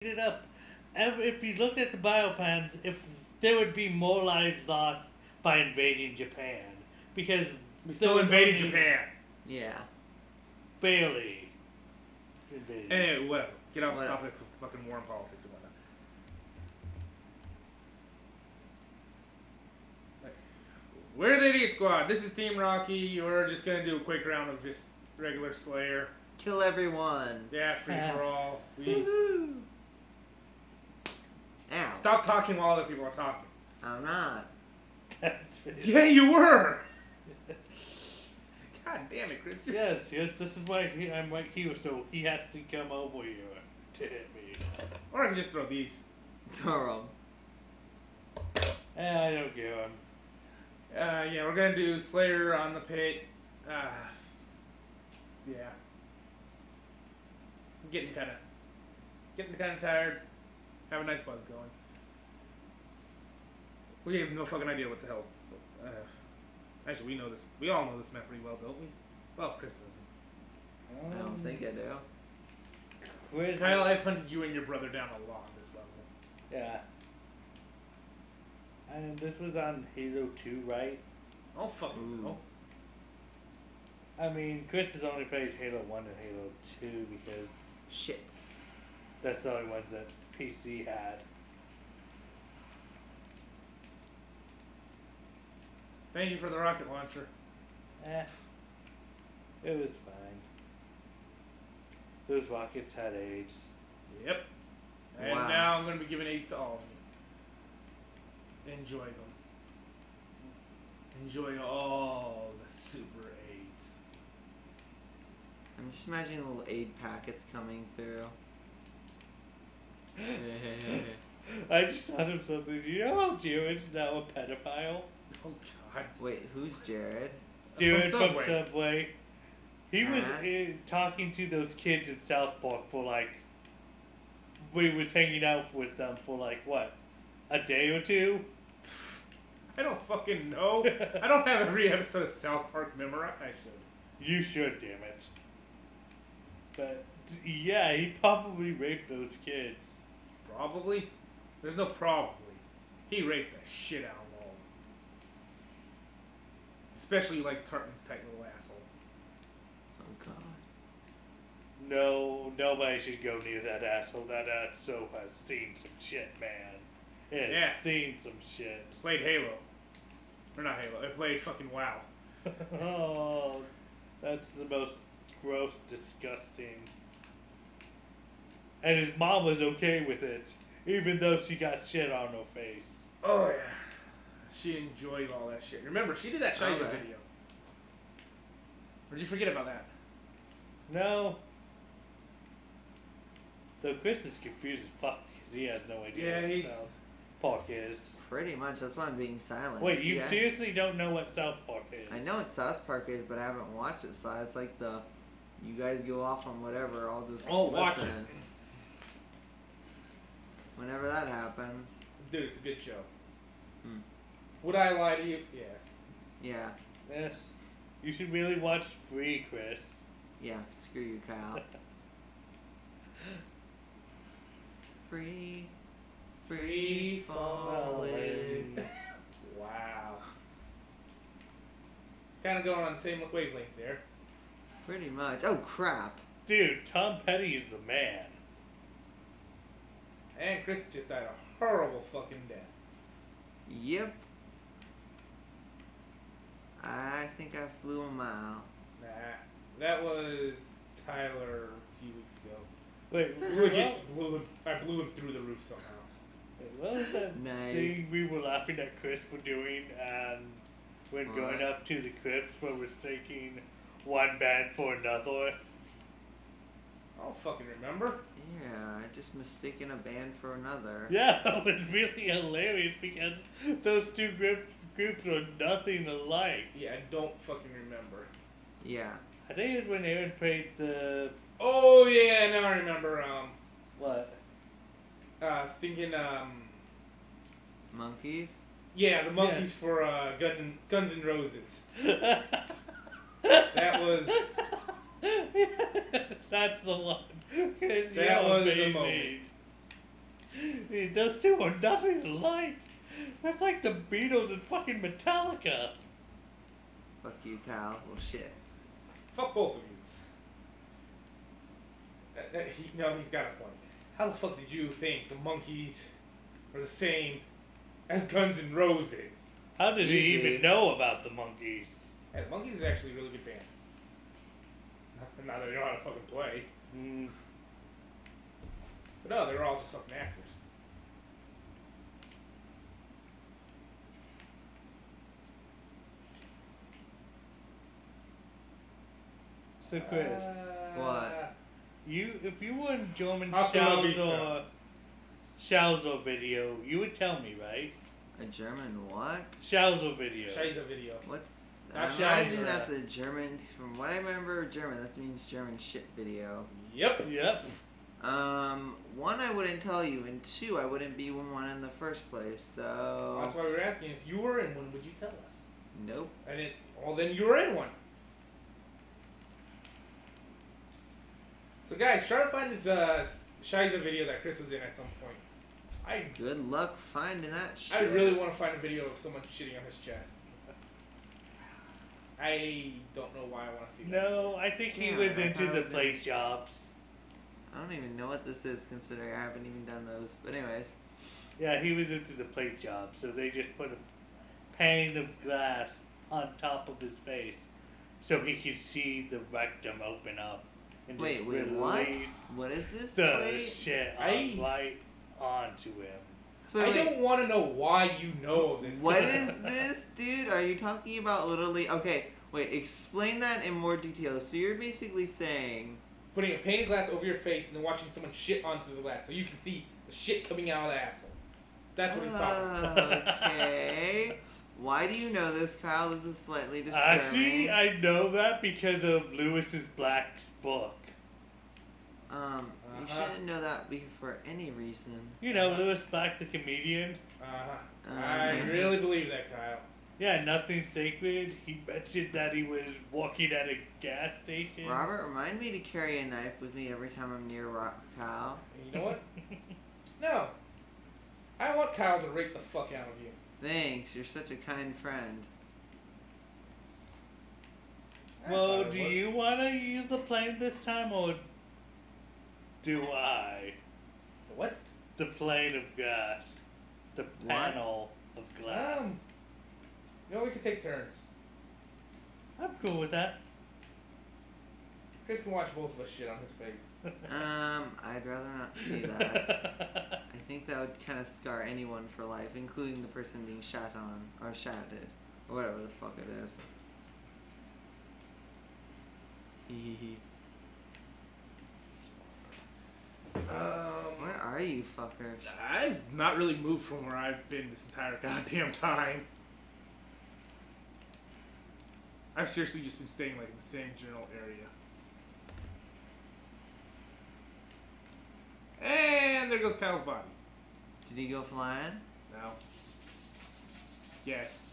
it up. If you looked at the bioplans, if there would be more lives lost by invading Japan, because We still invaded only Japan. Yeah. Barely invaded. Anyway, whatever. Get off the Whatever. topic of fucking war and politics and whatnot. Like, We're the Idiot Squad. This is Team Rocky. We're just gonna do a quick round of just regular Slayer. Kill everyone. Yeah, free for all. We Woohoo. Ow. stop talking while other people are talking. I'm not. That's it. Yeah, you were. God damn it, Chris. Yes, yes. This is why he, I'm like he was so he has to come over here to hit me. Or I can just throw these. Throw 'em. Eh, I don't give him. Uh, yeah, we're gonna do Slayer on the pit. Uh, yeah. I'm getting kind of, getting kind of tired. Have a nice buzz going. We have no fucking idea what the hell. Uh, actually, we know this. We all know this map pretty well, don't we? Well, Chris doesn't. I don't think I do. Where's Kyle, I've hunted you and your brother down a lot on this level. Yeah. And this was on Halo 2, right? Oh fucking Ooh. no. I mean, Chris has only played Halo 1 and Halo 2 because Shit. that's the only ones that PC had. Thank you for the rocket launcher. Eh. It was fine. Those rockets had AIDS. Yep. And Wow. now I'm gonna be giving aids to all of you. Enjoy them. Enjoy all the super aids. I'm just imagining little aid packets coming through. I just thought of something. You know how Jared's now a pedophile? Oh god. Wait, who's Jared? Jared from Subway. Subway. He was Uh-huh. uh, talking to those kids in South Park for like. We was hanging out with them for like what, a day or two. I don't fucking know. I don't have every episode of South Park memorized. I should. You should, damn it. But yeah, he probably raped those kids. Probably. There's no probably. He raped the shit out of all of them. Especially like Cartman's tight little asshole. Oh god. No, nobody should go near that asshole. That uh, asshole has seen some shit, man. It has Yeah. seen some shit. Played Halo. Or not Halo. I played fucking WoW. oh, that's the most gross, disgusting. And his mom was okay with it, even though she got shit on her face. Oh yeah. She enjoyed all that shit. Remember, she did that Shiza Okay. video. Or did you forget about that? No. Though Chris is confused as fuck because he has no idea Yeah, what he's- South Park is. Pretty much. That's why I'm being silent. Wait, you Yeah. seriously don't know what South Park is? I know what South Park is, but I haven't watched it, so it's like the. You guys go off on whatever, I'll just Oh, watch listen. it. Whenever that happens. Dude, it's a good show. Hmm. Would I lie to you? Yes. Yeah. Yes. You should really watch Free, Chris. Yeah. Screw you, Kyle. Free. Free falling. Wow. Kind of going on the same wavelength there. Pretty much. Oh, crap. Dude, Tom Petty is the man. And Chris just died a horrible fucking death. Yep. I think I flew a mile. Nah, that was Tyler a few weeks ago. Wait, We what, just blew him, I blew him through the roof somehow. wait, what was that Nice. thing we were laughing at Chris for doing and when going What? up to the crypts for mistaking one band for another? I don't fucking remember. Yeah, I just mistaken a band for another. Yeah, it was really hilarious because those two group, groups are nothing alike. Yeah, I don't fucking remember. Yeah. I think it was when Aaron played the Oh yeah, now I remember. Um, what? uh, thinking um, Monkees? yeah, the Monkees Yes. for uh, Gun, Guns and Roses. that That was That's the one. 'Cause That was a amazing. moment. Those two are nothing alike. That's like the Beatles and fucking Metallica. Fuck you, Kyle. Well, shit. Fuck both of you. Uh, uh, he, no, he's got a point. How the fuck did you think the Monkees are the same as Guns N' Roses? How did he even know about the Monkees? Hey, the Monkees is actually a really good band. Not, not that they know how to fucking play. Mm, But no, they're all just fucking actors. so Chris, Uh, What? you if you were in German Optima Schauser video, you would tell me, right? A German what? Schauser video. Shiza video. What's. I That's imagine Schauser. that's a German. From what I remember, German. That means German shit video. Yep. Yep. Um, one, I wouldn't tell you, and two, I wouldn't be in one in the first place. So. That's why we were asking if you were in one, would you tell us? Nope. And it, well, then you were in one. So guys, try to find this uh, Shiza video that Chris was in at some point. I Good luck finding that shit. I really want to find a video of someone shitting on his chest. I don't know why I want to see that. No, I think he Yeah, was into the was in- plate jobs. I don't even know what this is, considering I haven't even done those. But anyways, Yeah, he was into the plate job, so they just put a pane of glass on top of his face so he could see the rectum open up and wait, just wait, what? release What is this? the plate? shit I- on right onto him. So I wait, wait, don't want to know why you know this. What is this, dude? Are you talking about literally? Okay, wait. Explain that in more detail. So you're basically saying, Putting a pane of glass over your face and then watching someone shit onto the glass so you can see the shit coming out of the asshole. That's what he's talking about. okay. Why do you know this, Kyle? This is slightly disturbing. Actually, I know that because of Lewis's Black's book. um, you Uh-huh. shouldn't know that for any reason. You know, Lewis Black, the comedian. Uh-huh. Uh, I really believe that, Kyle. Yeah, nothing sacred. He mentioned that he was walking at a gas station. Robert, remind me to carry a knife with me every time I'm near Ro- Kyle. You know what? no. I want Kyle to rape the fuck out of you. Thanks, you're such a kind friend. I Well, do was. you want to use the plane this time, or do I? What? The plane of glass. The What? panel of glass. Um, you know, we could take turns. I'm cool with that. Chris can watch both of us shit on his face. Um, I'd rather not see that. I think that would kind of scar anyone for life, including the person being shot on or shatted or whatever the fuck it is. Hee hee hee. Um, Where are you, fuckers? I've not really moved from where I've been this entire goddamn time. I've seriously just been staying like in the same general area. And there goes Kyle's body. Did he go flying? No. Yes.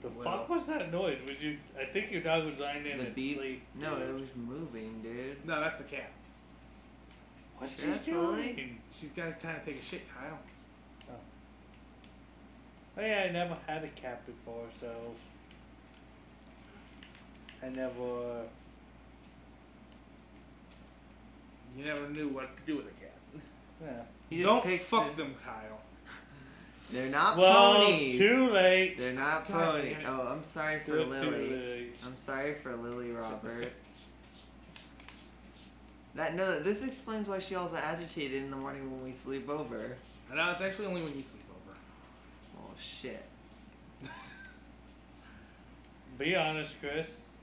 the Well- fuck was that noise? Was you? I think your dog was lying in The its beep? sleep. No, dude. it was moving, dude. No, that's the cat. What's Sure, she doing? She's got to kind of take a shit, Kyle. Oh. oh yeah, I never had a cat before, so I never. You never knew what to do with a cat. Yeah. He Don't fuck it- them, Kyle. They're not well, ponies. too late. They're not ponies. Oh, I'm sorry for Lily. late. I'm sorry for Lily, Robert. That no, this explains why she always agitated in the morning when we sleep over. No, it's actually only when you sleep over. Oh shit. Be honest, Chris.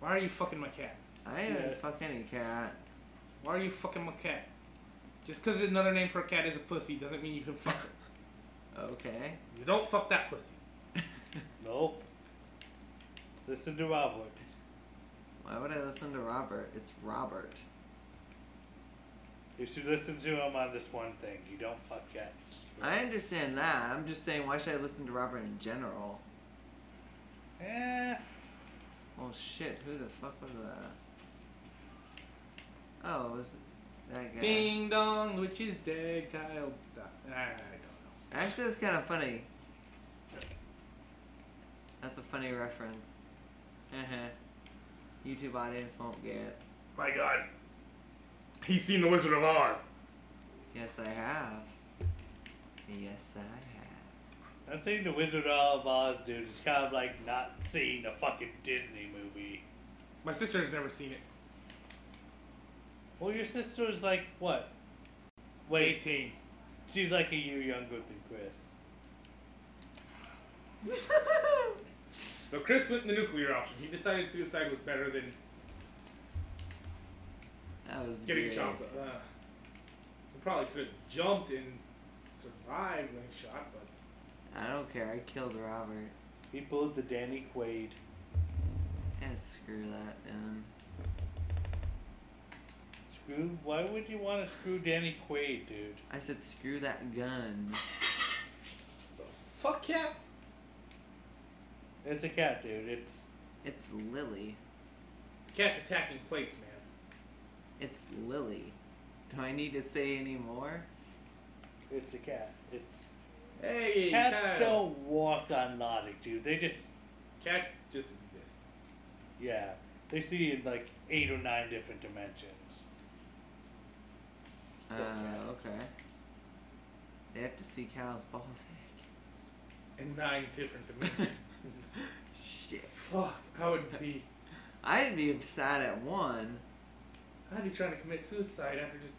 Why are you fucking my cat? I didn't Yes. fuck any cat. Why are you fucking my cat? Just because another name for a cat is a pussy doesn't mean you can fuck it. Okay. You don't fuck that pussy. Nope. Listen to Robert. Why would I listen to Robert? It's Robert. You should listen to him on this one thing. You don't fuck cats. I understand that. I'm just saying, why should I listen to Robert in general? Eh. Oh shit, who the fuck was that? Oh, it was. That guy. Ding dong, which is dead, Kyle. Stop. I, don't know. Actually, that's kind of funny. That's a funny reference. Uh-huh. YouTube audience won't get. My God. He's seen the Wizard of Oz. Yes, I have. Yes, I have. Not seeing the Wizard of Oz, dude. It's kind of like not seeing a fucking Disney movie. My sister has never seen it. Well, your sister's like what? Wait, 18. she's like a year younger than Chris. So Chris went the nuclear option. He decided suicide was better than that was getting great. chopped. Uh, he probably could have jumped and survived when he shot, but I don't care. I killed Robert. He pulled the Danny Quaid. Yeah, screw that, man. Screw? Why would you want to screw Danny Quaid, dude? I said screw that gun. the fuck yeah. It's a cat, dude. It's It's Lily. The cat's attacking plates, man. It's Lily. Do I need to say any more? it's a cat. It's Hey, cats child. don't walk on logic, dude. They just Cats just exist. yeah. They see in like eight or nine different dimensions. Uh, okay. They have to see Cal's balls ache. In nine different dimensions. Shit. Fuck, I would be. I'd be sad at one. I'd be trying to commit suicide after just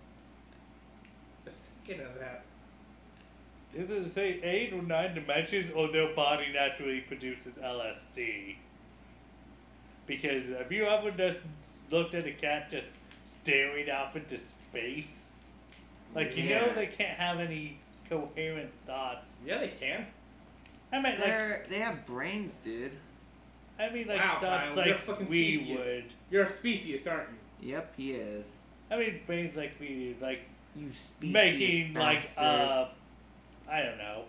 a second of that. Either say eight or nine dimensions, or their body naturally produces LSD. Because have you ever just looked at a cat just staring off into space? Like you know they can't have any coherent thoughts. Yeah, they can. I mean, They're they have brains, dude. I mean, like Wow, thoughts Kyle, like we specious. would. You're a speciest, aren't you? Yep, he is. I mean, brains like we like You species making bastard. like uh, I don't know,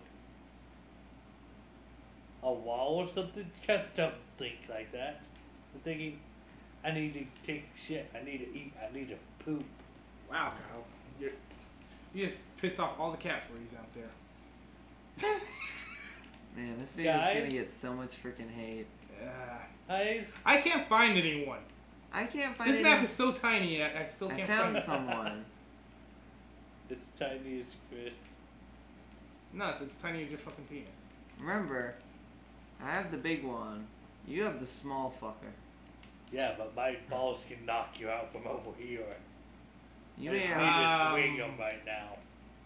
a wall or something. Just don't think like that. I'm thinking, I need to take shit. I need to eat. I need to poop. Wow, Kyle. You're, you just pissed off all the cat furries out there. Man, this video's gonna get so much freaking hate. Uh, Guys, I can't find anyone. I can't find This any- map is so tiny, I, I still can't found find someone. it's tiny as Chris. No, it's as tiny as your fucking penis. Remember, I have the big one. You have the small fucker. Yeah, but my balls can knock you out from over here. You I just have. need to Um, swing them right now.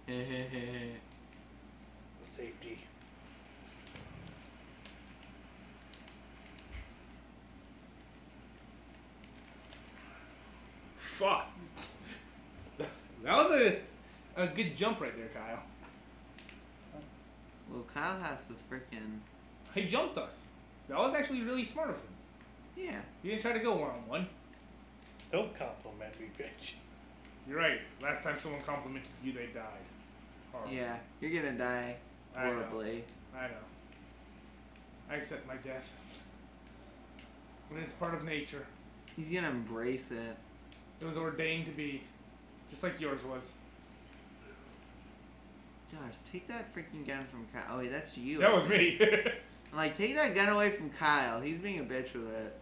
Safety. Fuck. That was a a good jump right there, Kyle. well, Kyle has the freaking. He jumped us. That was actually really smart of him. Yeah. He didn't try to go one on one. Don't compliment me, bitch. You're right. Last time someone complimented you, they died. Horrible. Yeah. You're gonna die I know. horribly. I know. I accept my death. When it's part of nature. He's gonna embrace it. It was ordained to be. Just like yours was. Josh, take that freaking gun from Kyle. Oh wait, that's you. That I was think. me. I'm like, take that gun away from Kyle. He's being a bitch with it.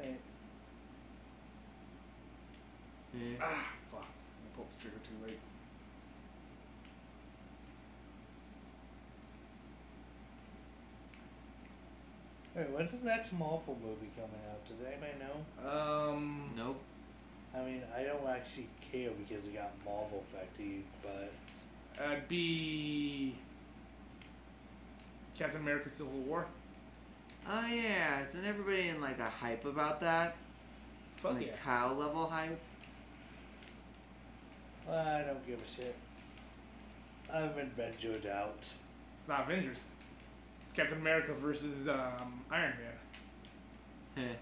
Hey, Yeah. ah, fuck. I pulled the trigger too late. Wait, when's the next Marvel movie coming out? Does anybody know? Um. Nope. I mean, I don't actually care because it got Marvel affected, but Uh, be. Captain America Civil War. Oh yeah, isn't everybody in like a hype about that? Fuck like yeah. Kyle level hype? well, I don't give a shit. I'm ventured out. It's not Avengers. It's Captain America versus um, Iron Man. Heh.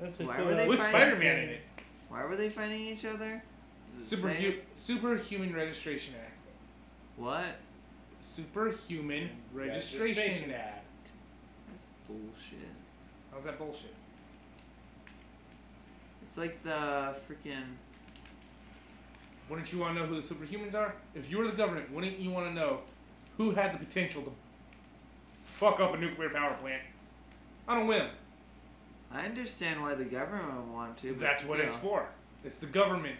That's Why cool were they With fighting? Spider Man in it. Why were they fighting each other? Does it Superhu- Superhuman Registration Act. What? Superhuman Registration Act. That's bullshit. How's that bullshit? It's like the freaking. Wouldn't you want to know who the superhumans are? If you were the government, wouldn't you want to know who had the potential to fuck up a nuclear power plant on a whim? I understand why the government would want to. But That's what it's for. It's the government.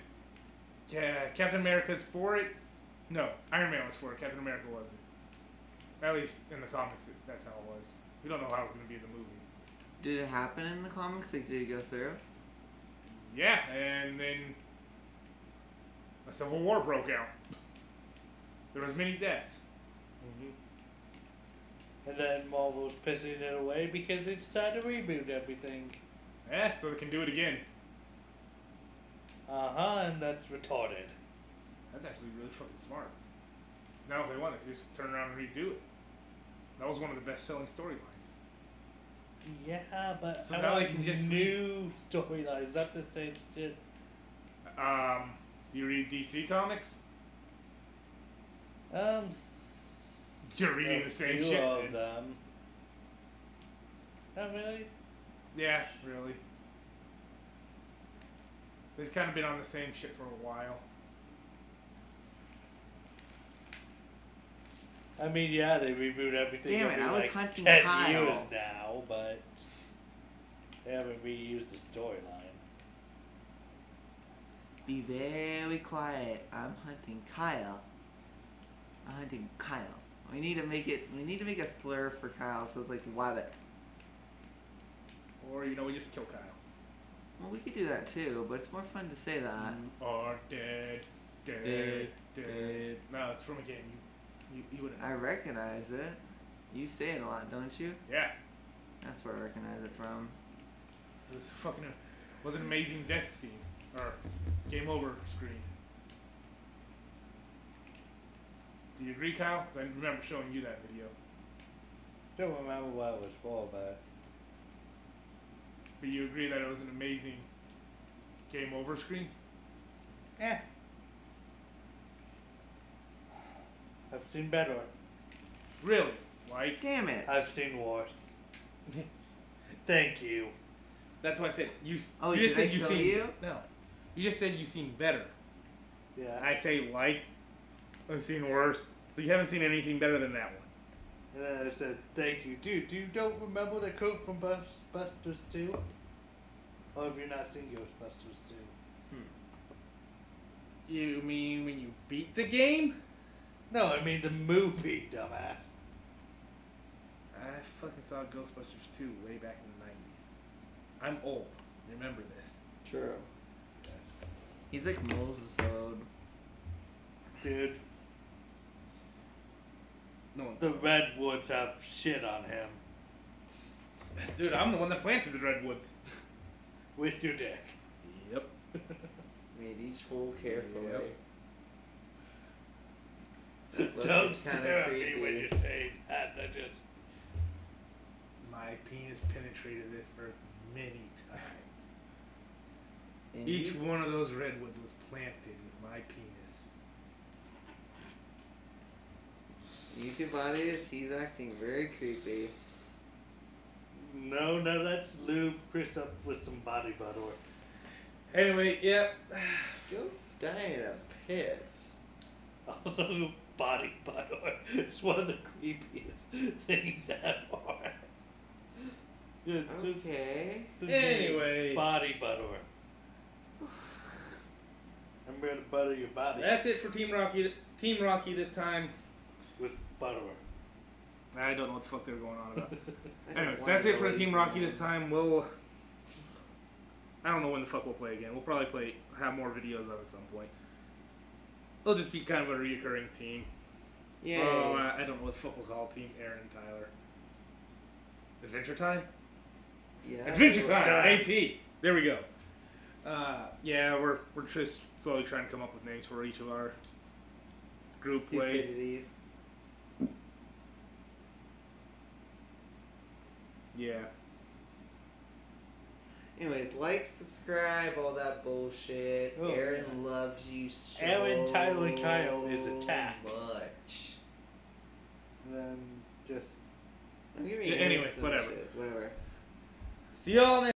Yeah, Captain America's for it. No, Iron Man was for it. Captain America wasn't. At least in the comics, it, that's how it was. We don't know how it's gonna be in the movie. Did it happen in the comics? Like, did it go through? Yeah, and then a civil war broke out. There was many deaths. And then Marvel's pissing it away because they decided to reboot everything. Yeah, so they can do it again. Uh huh, and that's retarded. That's actually really fucking smart. So now if they want, they can just turn around and redo it. That was one of the best-selling storylines. Yeah, but So I now they can just new storylines. Is that the same shit? Um, do you read DC comics? Um, You're reading a the same few shit, of them. Oh really? Yeah, really. They've kind of been on the same shit for a while. I mean, yeah, they reboot everything. Damn it, every, I was like, hunting 10 Kyle. years now, but they haven't reused the storyline. Be very quiet. I'm hunting Kyle. I'm hunting Kyle. We need to make it. We need to make a slur for Kyle, so it's like Wabbit. Or, you know, we just kill Kyle. Well, we could do that too, but it's more fun to say that. You are dead, dead, dead. Dead. No, it's from a game. You, you, you wouldn't. I recognize it. You say it a lot, don't you? Yeah, That's where I recognize it from. it was fucking. was an amazing death scene or game over screen. Do you agree, Kyle? 'Cause I remember showing you that video. Don't remember what it was for, but But you agree that it was an amazing game over screen? Yeah. I've seen better. Really? Like? Damn it! I've seen worse. Thank you. That's why I said you. Oh, you did just I said you kill seen. you? No, you just said you seen better. Yeah. I say like. I've seen worse. So you haven't seen anything better than that one. And then I said, thank you. Dude, Do you don't remember the quote from Ghostbusters 2? Or have you not seen Ghostbusters 2? Hmm. You mean when you beat the game? No, I mean the movie, dumbass. I fucking saw Ghostbusters 2 way back in the 90s. I'm old. Remember this. True. Yes. He's like Moses Ode. Dude, No one's. the Redwoods have shit on him. Dude, I'm the one that planted the redwoods. With your dick. Yep. Made each hole carefully. Yep. Look, Don't it's kinda stare at me when you're saying that. I just. My penis penetrated this earth many times. And Each you- one of those redwoods was planted with my penis. YouTube audience, he's acting very creepy. No, no, that's lube Chris up with some body butter. Anyway, yep. Go die in a pit. Also, body butter is one of the creepiest things ever. It's Okay. the Anyway. body butter. I'm going to butter your body That's it for Team Rocky. Team Rocky this time. With. I don't know what the fuck they're going on about. Anyways, that's it for the Team Rocky this time. We'll. I don't know when the fuck we'll play again. We'll probably play have more videos of it at some point. It'll just be kind of a reoccurring team. Yay. Oh, uh, I don't know what the fuck we'll call Team Aaron and Tyler. Adventure Time? yeah. Adventure Time! Time. AT! There we go. Uh, yeah, we're, we're just slowly trying to come up with names for each of our group plays. Yeah. Anyways, like, subscribe, all that bullshit. Oh, Aaron yeah. loves you so Aaron, Tyler, and Kyle is attack. much. Then just anyway, whatever. shit, Whatever. See y'all next.